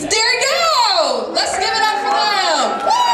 There we go! Let's give it up for them! Woo!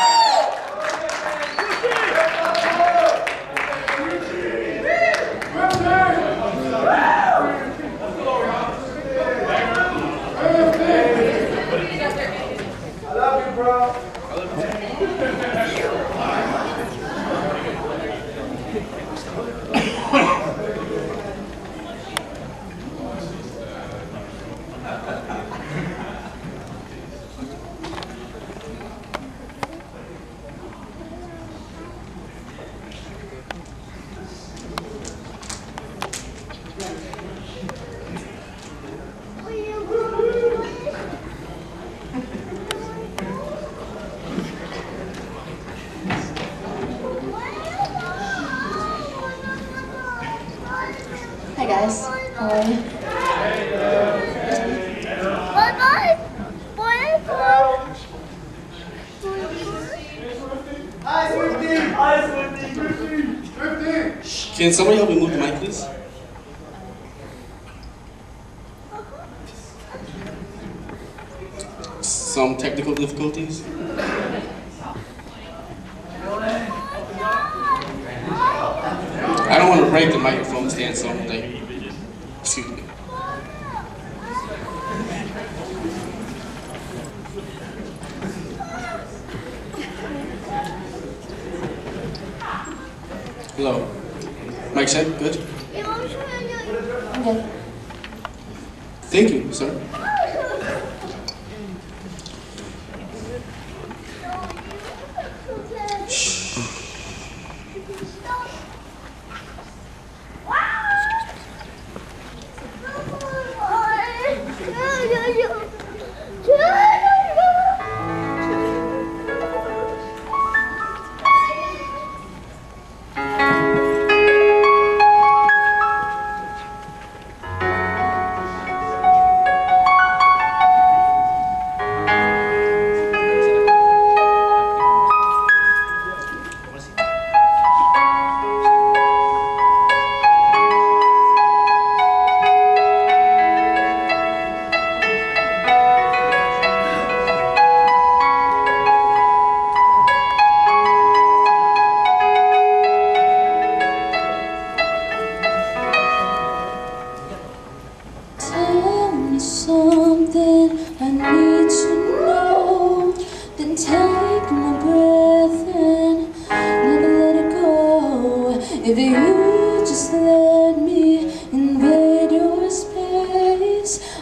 Hi guys, bye. Can somebody help me move the mic, please? Some technical difficulties. I don't want to break the microphone stand, so I'm Mic check, good? Okay. Thank you, sir.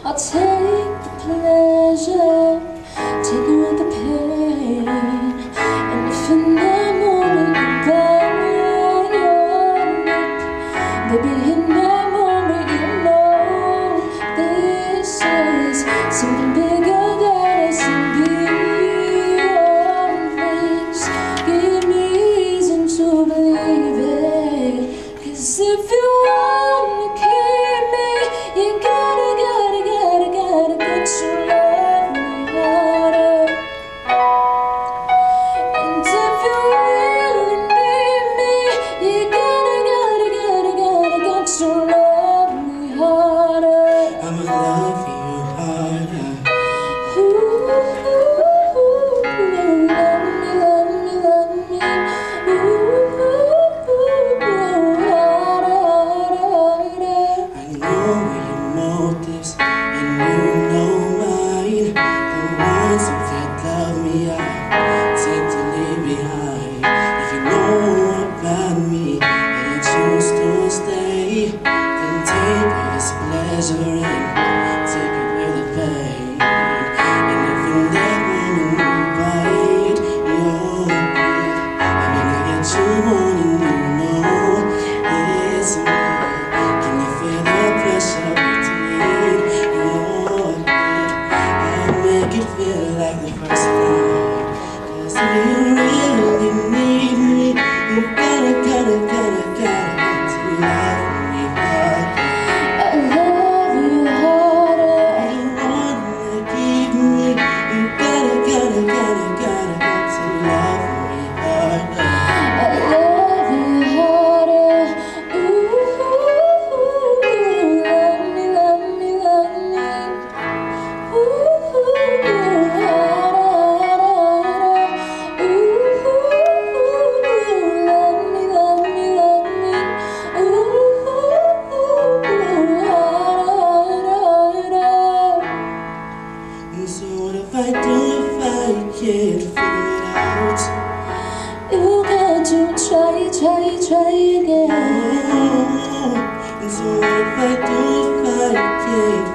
I'll take desert day.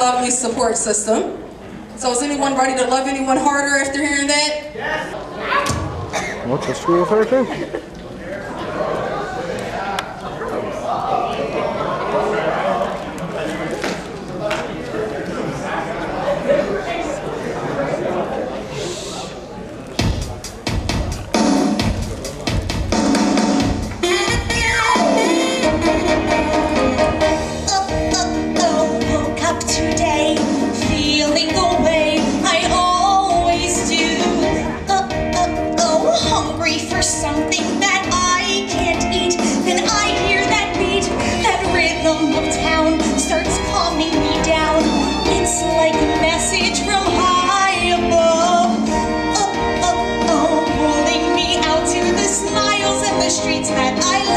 lovely support system. So is anyone ready to love anyone harder after hearing that? Yes. What's the school of hurricane? streets that I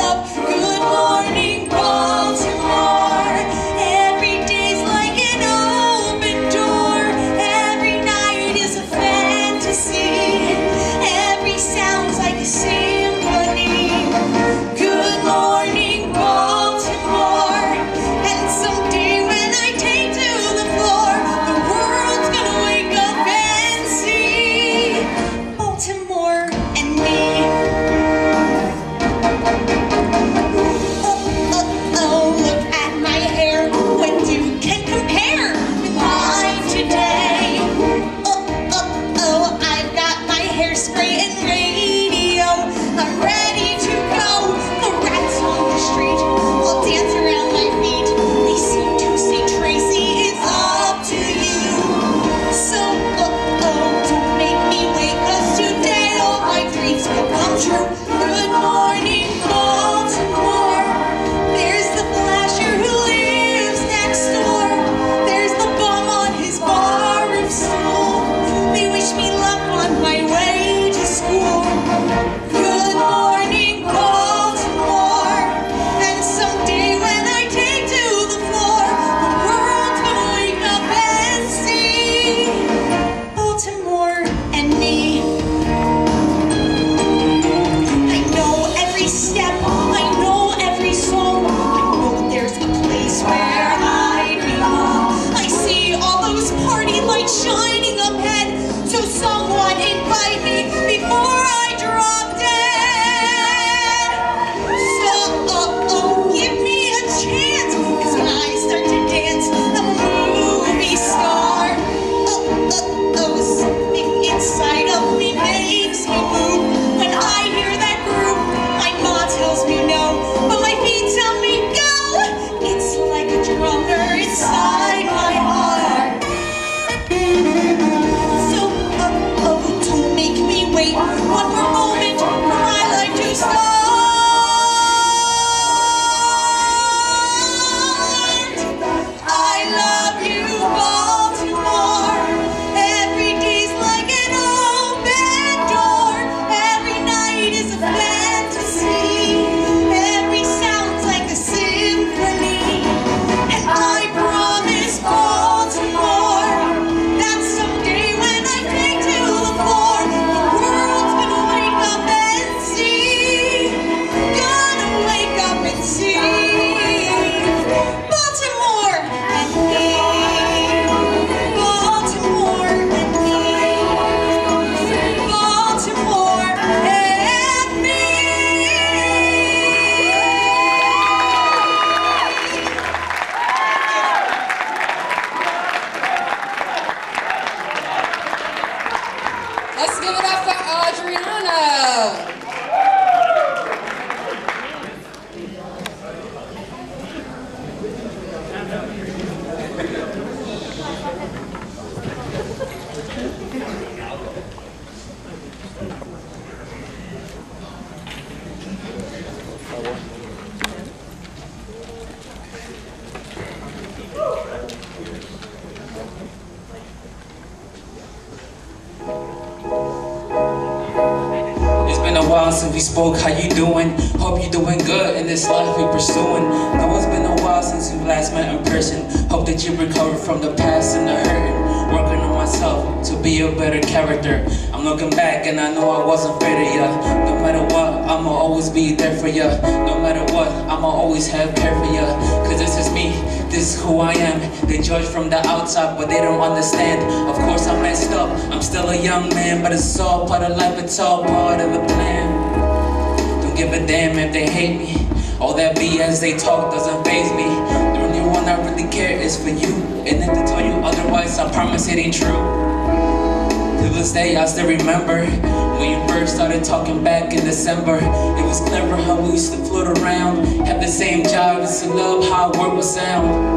inside. We spoke. How you doing? Hope you doing good in this life we pursuing. Know it's been a while since we last met in person. Hope that you recovered from the past and the hurting. Working on myself to be a better character. I'm looking back and I know I wasn't fair to ya. No matter what, I'ma always be there for ya. No matter what, I'ma always have care for ya. Cause this is me, this is who I am. They judge from the outside, but they don't understand. Of course, I messed up. I'm still a young man, but it's all part of life, it's all part of the plan. Don't give a damn if they hate me. All that BS they talk doesn't faze me. The only one I really care is for you. And if they tell you otherwise, I promise it ain't true. To this day, I still remember when you first started talking back in December. It was clever how we used to float around. Have the same job, used to love how work would sound.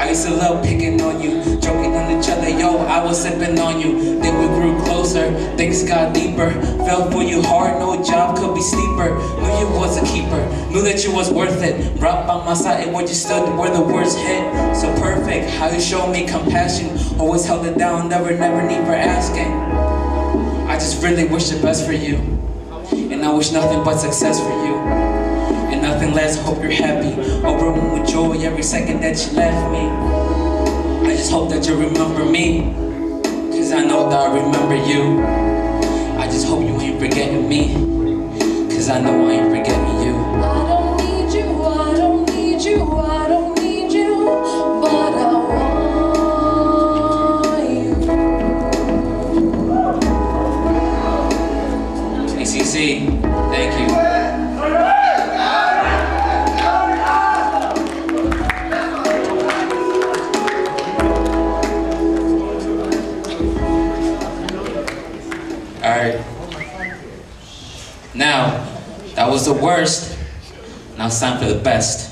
I used to love picking on you, joking on each other. Yo, I was sipping on you. Then we grew closer, things got deeper. Fell for you hard, no job could be steeper. Knew you was a keeper, knew that you was worth it. Right by my side, and where you stood, where the words hit. So perfect, how you showed me compassion. Always held it down, never, never need for asking. I just really wish the best for you. And I wish nothing but success for you. And nothing less, hope you're happy. Overwhelmed with joy every second that you left me. I just hope that you remember me. Cause I know that I remember you. I just hope you ain't forgetting me. Cause I know I ain't forgetting you. I don't need you, I don't need you, I don't need you, but I want you. ACC, the worst. Now it's time for the best.